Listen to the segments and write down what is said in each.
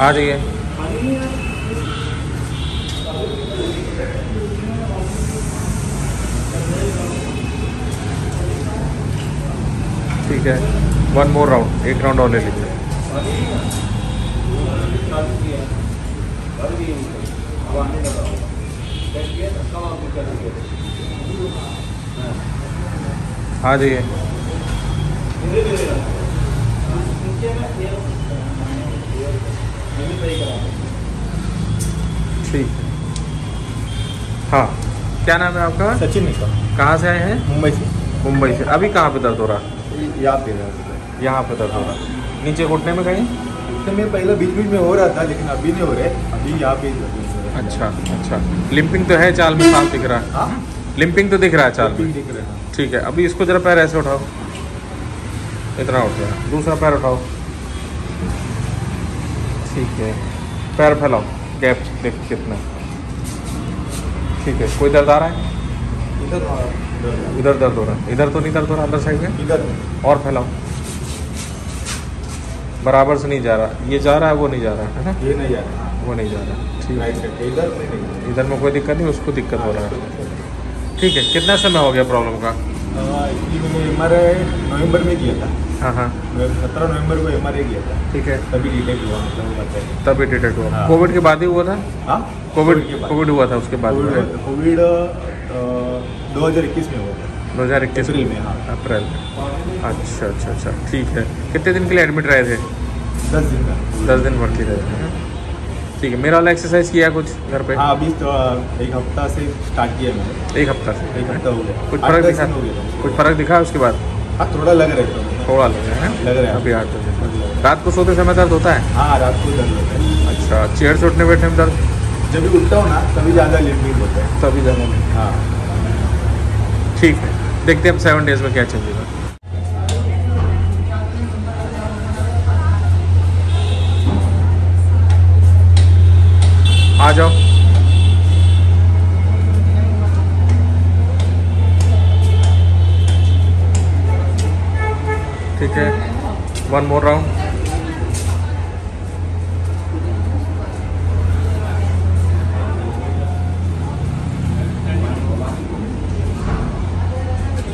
आ जाइए। ठीक है। वन मोर राउंड एक राउंड और ले लीजिए। आ जाइए। ठीक है। हाँ क्या नाम है आपका? सचिन निकम कहाँ से आए हैं? मुंबई से। मुंबई से। अभी कहाँ पे दर्द हो रहा? यहाँ पे यहाँ पे। दर्द हो रहा। नीचे घुटने में कहीं? तो मैं पहले बीच बीच में हो रहा था लेकिन अभी नहीं हो रहे। अभी यहाँ पे अच्छा अच्छा। लिम्पिंग तो है चाल में साफ़ दिख रहा। है। हाँ लिम्पिंग तो दिख रहा है चाल में। दिख रहे हैं ठीक है अभी इसको जरा पैर ऐसे उठाओ। इतना उठ गया। दूसरा पैर उठाओ। ठीक है। पैर फैलाओ। गैप देख कितना ठीक है कोई दर्द आ रहा है? इधर इधर दर्द हो रहा है। इधर तो नहीं दर्द हो रहा अंदर साइड में? इधर। और फैलाओ। बराबर से नहीं जा रहा। ये जा रहा है वो नहीं जा रहा है ना? ये नहीं जा रहा। वो नहीं जा रहा। ठीक है। इधर में नहीं इधर में कोई दिक्कत नहीं उसको दिक्कत हो रहा है। ठीक है कितना समय हो गया प्रॉब्लम का? एक्चुअली मैंने एम नवंबर में किया था। हाँ हाँ। सत्रह नवंबर को एम आर किया था। ठीक है। तभी डिटेक्ट हुआ मतलब तभी डिटेक्ट हुआ। हाँ। कोविड के बाद ही हुआ था? हाँ? कोविड कोविड हुआ था उसके बाद। कोविड कोविड दो हज़ार इक्कीस में हुआ था। दो हज़ार इक्कीस में। हाँ। अप्रैल। अच्छा अच्छा अच्छा। ठीक है। कितने दिन के लिए एडमिट रहे थे? दस दिन का। दस दिन भर्ती रहे थे। हाँ? ठीक है मेरा वाला एक्सरसाइज किया कुछ घर पे? हाँ अभी तो एक हफ़्ता से स्टार्ट किया मैंने। एक हफ़्ता से? एक हफ़्ता हो गया। कुछ फ़र्क दिखा कुछ फ़र्क दिखा उसके बाद? हाँ थोड़ा लग रहा है थोड़ा। लग रहा है लग रहा है। अभी आठ बजे रात को सोते समय दर्द होता है? हाँ रात को दर्द होता है। अच्छा चेयर से उठने बैठने में दर्द? जब भी उठता हूँ ना तभी ज़्यादा लिम्पिंग होता है। तभी ज़्यादा हाँ। ठीक है देखते हैं अब सेवन डेज़ में क्या चेंज होगा। आ जाओ। ठीक है वन मोर राउंड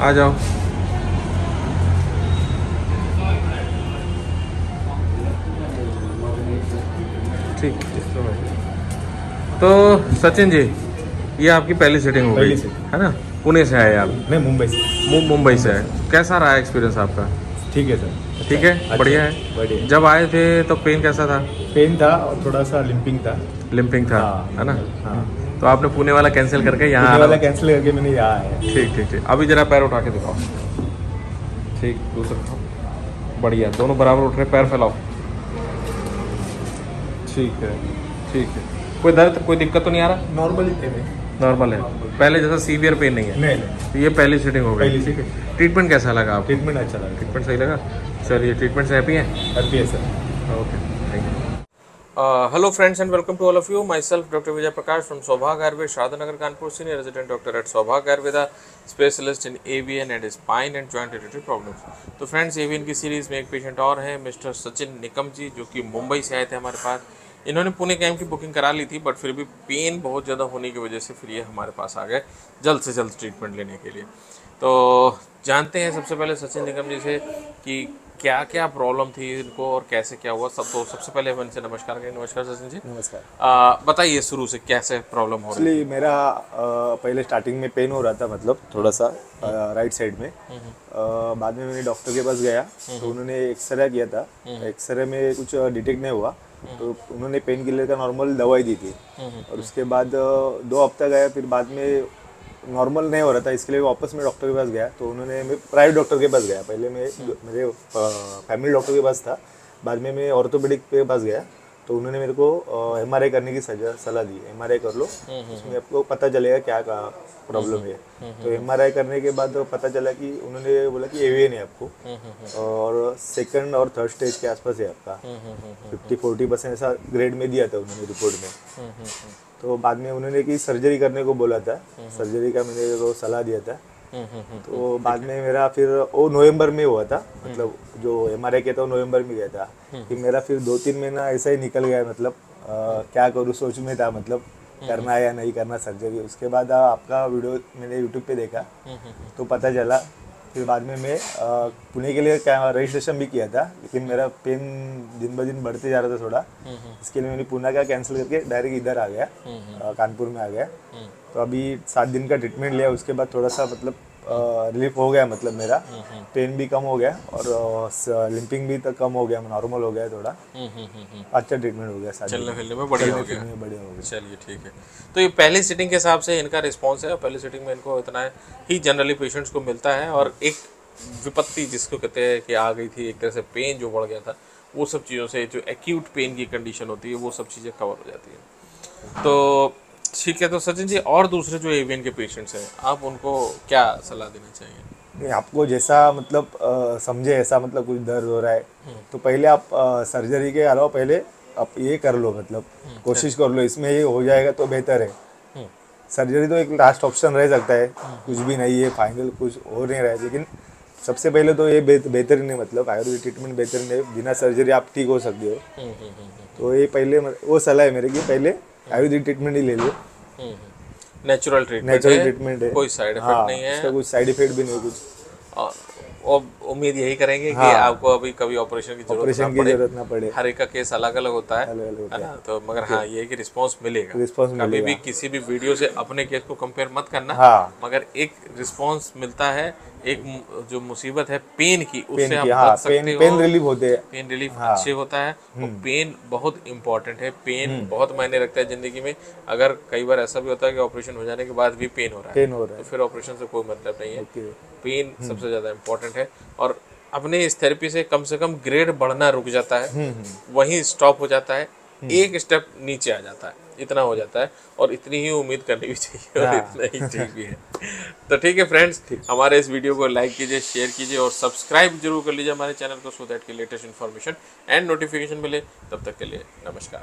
आ जाओ। ठीक। तो सचिन जी ये आपकी पहली सीटिंग हो गई है ना? पुणे से आए आप। मैं मुंबई से। मुंबई से आए। कैसा रहा एक्सपीरियंस आपका? ठीक है सर। ठीक है? अच्छा, बढ़िया है? बढ़िया जब आए थे तो पेन कैसा था? पेन था और थोड़ा सा लिम्पिंग था। लिम्पिंग था हाँ, है ना? हाँ। तो आपने पुणे वाला कैंसिल करके यहाँ वाला कैंसिल करके मैंने यहाँ आया ठीक ठीक ठीक। अभी जरा पैर उठा के दिखाओ। ठीक दूसरा। बढ़िया दोनों बराबर उठ रहे पैर फैलाओ। ठीक है ठीक है। कोई दर्द कोई दिक्कत तो नहीं आ रहा? नॉर्मली नॉर्मल है। पहले जैसा सीवियर पेन नहीं है। नहीं नहीं। तो ये पहली सीटिंग हो ट्रीटमेंट कैसा लगा आप ट्रीटमेंट अच्छा लगा। ट्रीटमेंट सही लगा? चलिए ट्रीटमेंट से हैप्पी है? हैप्पी है sir okay hello friends and welcome to all of you myself doctor Vijay Prakash from Saubhag Ayurved Shada Nagar Kanpur senior resident doctor at Saubhag Ayurveda specialist in AVN and spine and joint related problems तो friends AVN की series में एक patient और हैं mister Sachin Nikam जी जो कि मुंबई से आए थे हमारे पास। इन्होंने पुणे कैंप की बुकिंग करा ली थी बट फिर भी पेन बहुत ज़्यादा होने की वजह से फिर ये हमारे पास आ गए जल्द से जल्द ट्रीटमेंट लेने के लिए। तो जानते हैं सबसे पहले सचिन निगम जी से कि क्या क्या प्रॉब्लम थी इनको और कैसे क्या हुआ। सब तो सबसे पहले हम इनसे नमस्कार करें नमस्कार सचिन जी। नमस्कार। बताइए शुरू से कैसे प्रॉब्लम हो रही एक्चुअली मेरा अ, पहले स्टार्टिंग में पेन हो रहा था मतलब थोड़ा सा आ, राइट साइड में। अ, बाद में मैंने डॉक्टर के पास गया। तो उन्होंने एक्सरे किया था। एक्सरे में कुछ डिटेक्ट नहीं हुआ। तो उन्होंने पेन किलर का नॉर्मल दवाई दी थी। और उसके बाद दो हफ़्ता गया फिर बाद में नॉर्मल नहीं हो रहा था इसके लिए वापस मैं डॉक्टर के पास गया। तो उन्होंने मैं प्राइवेट डॉक्टर के पास गया। पहले मैं मेरे फैमिली डॉक्टर के पास था। बाद में मैं ऑर्थोपेडिक के पास गया। तो उन्होंने मेरे को एम आर आई करने की सलाह दी। एम आर आई कर लो। उसमें आपको पता चलेगा क्या का प्रॉब्लम है। तो एम आर आई करने के बाद पता चला कि उन्होंने बोला कि एवियन है आपको। और सेकंड और थर्ड स्टेज के आसपास है आपका। फिफ्टी फोर्टी परसेंट ऐसा ग्रेड में दिया था उन्होंने रिपोर्ट में। तो बाद में उन्होंने की सर्जरी करने को बोला था। सर्जरी का मैंने सलाह दिया था। तो बाद में मेरा फिर वो नवंबर में हुआ था मतलब जो एम आर था वो नवंबर में गया था कि मेरा फिर दो तीन महीना ऐसा ही निकल गया मतलब आ, क्या करूँ सोच में था मतलब करना है या नहीं करना सर्जरी उसके बाद आपका वीडियो मैंने यूट्यूब पे देखा तो पता चला फिर बाद में मैं पुणे के लिए रजिस्ट्रेशन भी किया था लेकिन मेरा पेन दिन ब दिन बढ़ते जा रहा था थोड़ा। इसके लिए मैंने पुणे का कैंसिल करके डायरेक्ट इधर आ गया कानपुर में आ गया। तो अभी सात दिन का ट्रीटमेंट लिया उसके बाद थोड़ा सा मतलब रिलीफ हो गया मतलब मेरा। पेन भी कम हो गया और लिंपिंग भी तो कम हो गया नॉर्मल हो गया थोड़ा। अच्छा ट्रीटमेंट हो गया चलने फिरने में बढ़िया हो गया। में बढ़िया हो गया। चलिए ठीक है। तो ये पहली सीटिंग के हिसाब से इनका रिस्पॉन्स है पहली सीटिंग में इनको इतना ही जनरली पेशेंट्स को मिलता है और एक विपत्ति जिसको कहते हैं कि आ गई थी एक तरह से पेन जो बढ़ गया था वो सब चीज़ों से जो एक्यूट पेन की कंडीशन होती है वो सब चीज़ें कवर हो जाती है। तो ठीक है तो सचिन जी और दूसरे जो एवियन के पेशेंट्स हैं आप उनको क्या सलाह देना चाहिए नहीं आपको जैसा मतलब समझे ऐसा मतलब कुछ दर्द हो रहा है तो पहले आप सर्जरी के अलावा पहले आप ये कर लो मतलब कोशिश कर लो इसमें ये हो जाएगा तो बेहतर है। हम्म, सर्जरी तो एक लास्ट ऑप्शन रह सकता है कुछ भी नहीं है फाइनल कुछ हो नहीं रहा है लेकिन सबसे पहले तो ये बेहत- बेहतरीन है मतलब आयुर्वेदिक ट्रीटमेंट बेहतरीन है बिना सर्जरी आप ठीक हो सकते हो। हम्म, हम्म, हम्म, तो ये पहले वो सलाह है मेरे की पहले आयुर्वेदिक ट्रीटमेंट ही ले लो हम्म, हम्म। नेचुरल ट्रीटमेंट नेचुरल ट्रीटमेंट है। कोई साइड इफ़ेक्ट हाँ नहीं है। उसका कुछ साइड इफ़ेक्ट भी नहीं है कुछ। उम्मीद यही करेंगे हाँ, कि आपको अभी कभी ऑपरेशन की ज़रूरत ना की पड़े। ज़रूरत ना पड़े। हर एक का केस अलग अलग होता है अलग अलग होता है ना? तो मगर हाँ ये कि रिस्पांस मिलेगा। रिस्पॉन्स कभी भी किसी भी वीडियो से अपने केस को कंपेयर मत करना। हाँ। मगर एक रिस्पांस मिलता है एक जो मुसीबत है पेन की उससे पेन आप हाँ बच सकते पेन हो। पेन रिलीफ होते हैं। पेन रिलीफ हाँ। अच्छे होता है हम्म। और पेन बहुत इंपॉर्टेंट है। पेन बहुत मायने रखता है ज़िंदगी में। अगर कई बार ऐसा भी होता है कि ऑपरेशन हो जाने के बाद भी पेन हो रहा है पेन हो रहा तो है फिर ऑपरेशन से कोई मतलब नहीं है। पेन सबसे ज़्यादा इम्पोर्टेंट है। और अपने इस थेरेपी से कम से कम ग्रेड बढ़ना रुक जाता हम्म, है वहीं स्टॉप हो जाता है। एक स्टेप नीचे आ जाता है। इतना हो जाता है और इतनी ही उम्मीद करनी भी चाहिए और हाँ। इतना ही ठीक भी है। तो ठीक है फ्रेंड्स हमारे इस वीडियो को लाइक कीजिए शेयर कीजिए और सब्सक्राइब ज़रूर कर लीजिए हमारे चैनल को सो दैट की लेटेस्ट इन्फॉर्मेशन एंड नोटिफिकेशन मिले। तब तक के लिए नमस्कार।